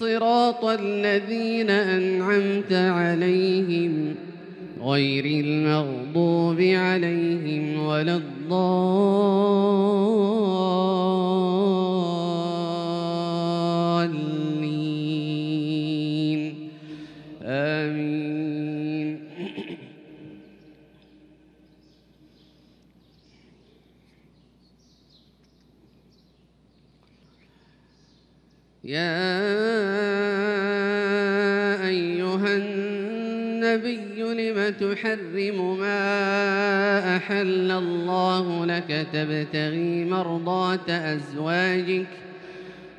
صراط الذين أنعمت عليهم غير المغضوب عليهم ولا الضالين. آمين. يا النبي لم تحرم ما أحل الله لك تبتغي مرضات أزواجك؟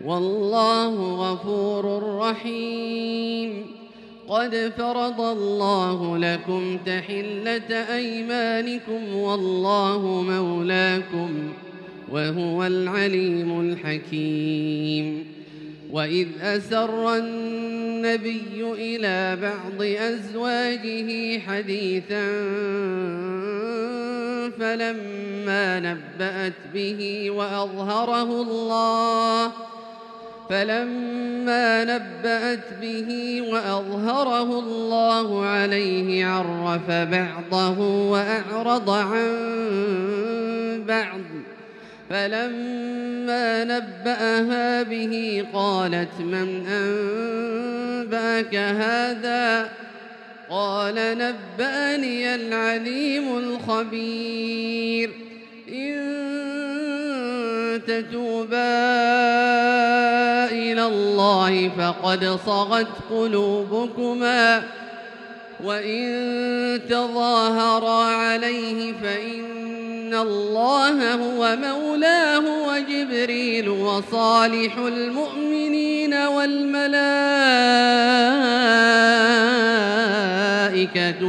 والله غفور رحيم. قد فرض الله لكم تحلة أيمانكم والله مولاكم وهو العليم الحكيم. وإذ أسر النبي إلى بعض أزواجه حديثا فلما نبأت به وأظهره الله فلما نبأت به وأظهره الله عليه عرف بعضه وأعرض عن بعض. فلما نبأها به قالت من أنبأك هذا؟ قال نبأني العليم الخبير. إن تتوبا إلى الله فقد صغت قلوبكما وإن تظاهرا عليه فإن الله هو مولاه وجبريل وصالح المؤمنين والملائكة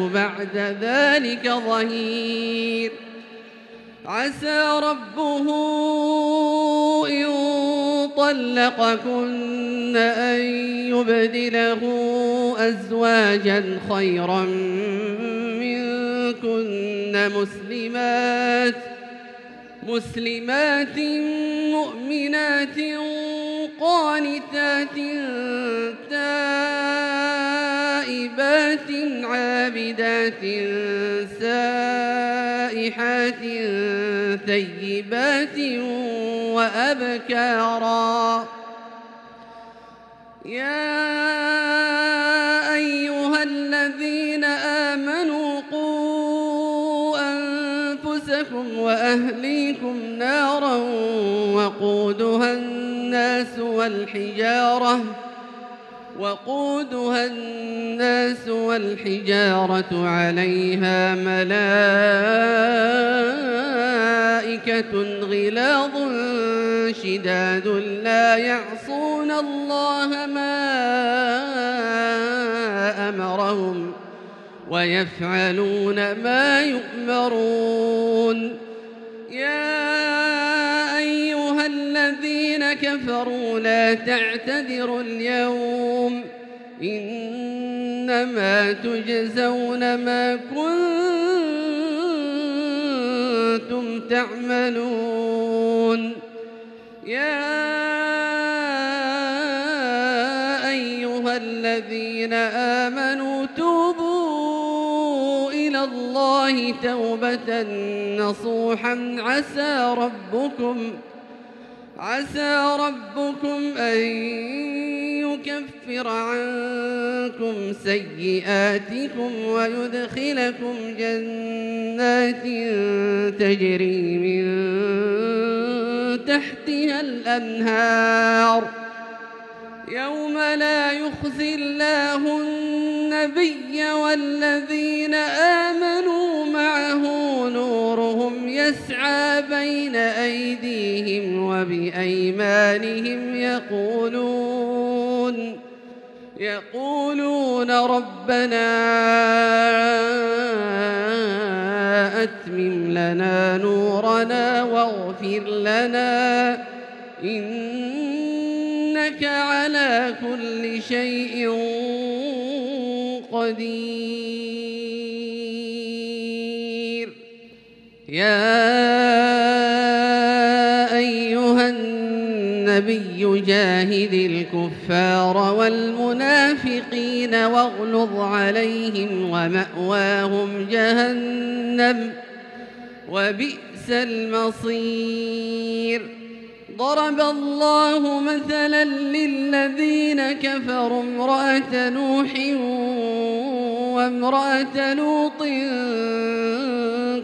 بعد ذلك ظهير عسى ربه إن طلقكن أن يبدله أزواجا خيرا منكن مسلمات مسلمات مؤمنات قانتات تائبات عابدات سائحات ثيبات وأبكارا. يا وأهليكم نارا وقودها الناس والحجارة وقودها الناس والحجارة عليها ملائكة غلاظ شداد لا يعصون الله ما أمرهم ويفعلون ما يؤمرون يا أيها الذين كفروا لا تعتذروا اليوم إنما تجزون ما كنتم تعملون. يا أيها الذين آمنوا الله توبة نصوحا. عسى ربكم عسى ربكم أن يكفر عنكم سيئاتكم ويدخلكم جنات تجري من تحتها الأنهار. يوم لا يخزي الله النبي والذين آمنوا بين أيديهم وبأيمانهم يقولون يقولون ربنا أتمم لنا نورنا واغفر لنا إنك على كل شيء قدير. يا النبي جاهد الكفار والمنافقين واغلظ عليهم ومأواهم جهنم وبئس المصير. ضرب الله مثلا للذين كفروا امرأة نوح وامرأة لوط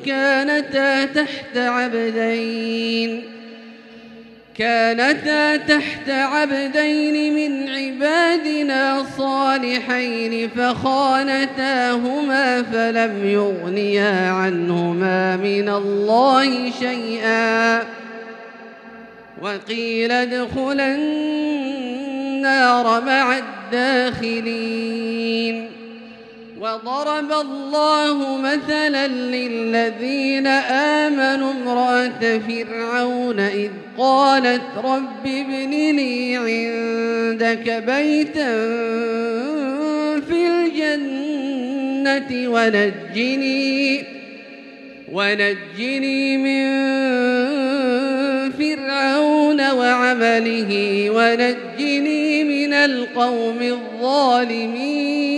كانتا تحت عبدين. كانتا تحت عبدين من عبادنا صالحين فخانتاهما فلم يغنيا عنهما من الله شيئا. وقيل ادخلا النار مع الداخلين. وضرب الله مثلا للذين آمنوا امرأة فرعون إذ قالت رب ابن لي عندك بيتا في الجنة ونجني ونجني من فرعون وعمله ونجني من القوم الظالمين.